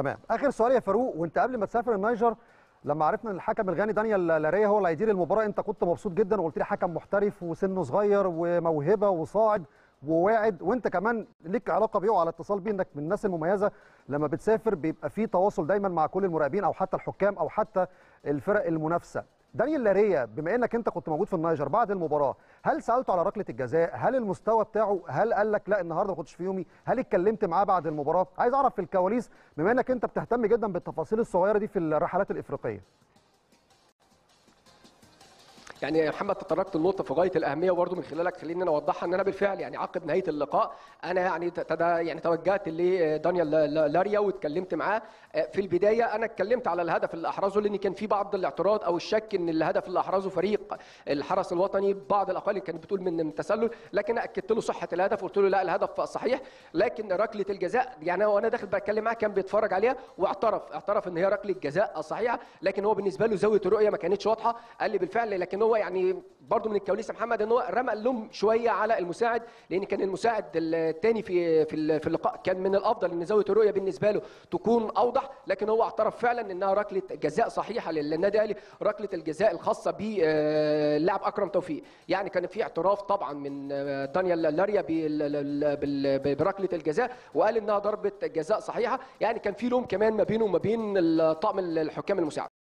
تمام. آخر سؤال يا فاروق وأنت قبل ما تسافر النيجر لما عرفنا إن الحكم الغاني دانيال لاريا هو اللي هيدير المباراة أنت كنت مبسوط جدا وقلت لي حكم محترف وسنه صغير وموهبة وصاعد وواعد وأنت كمان ليك علاقة بيه وعلى اتصال بيه إنك من الناس المميزة. لما بتسافر بيبقى في تواصل دايما مع كل المراقبين أو حتى الحكام أو حتى الفرق المنافسة. دانيال لاريا بما إنك أنت كنت موجود في النيجر بعد المباراة هل سالته على ركلة الجزاء؟ هل المستوى بتاعه؟ هل قال لك لا النهارده ما كنتش في يومي؟ هل اتكلمت معاه بعد المباراة؟ عايز أعرف في الكواليس بما إنك أنت بتهتم جدا بالتفاصيل الصغيرة دي في الرحلات الإفريقية. يعني يا محمد تطرقت لنقطه في غاية الأهمية وبرضه من خلالك خليني أنا أوضحها إن أنا بالفعل يعني عقب نهاية اللقاء أنا يعني تدا يعني توجهت لدانيال لاريا واتكلمت معاه. في البداية أنا اتكلمت على الهدف اللي أحرزه لأن كان في بعض الاعتراض أو الشك إن الهدف اللي أحرزه فريق الحرس الوطني بعض الأقوال كانت بتقول من من تسلل لكن أكدت له صحة الهدف وقلت له لا الهدف صحيح لكن ركلة الجزاء يعني وأنا داخل بتكلم معاه كان بيتفرج عليها واعترف اعترف إن هي ركلة جزاء صحيحة لكن هو بالنسبة له زاوية الرؤية ما كانتش واضحة قال لي بالفعل لكن هو يعني برضه من الكواليس محمد ان هو رمى اللوم شوية على المساعد لأن كان المساعد الثاني في في اللقاء كان من الأفضل إن زاوية الرؤية بالنسبة له تكون أوضح لكن هو اعترف فعلا إنها ركلة جزاء صحيحة للنادي الأهلي ركلة الجزاء الخاصة باللاعب أكرم توفيق. يعني كان في اعتراف طبعا من دانيال لاريا بركلة الجزاء وقال إنها ضربة جزاء صحيحة. يعني كان في لوم كمان ما بينه وما بين طاقم الحكام المساعد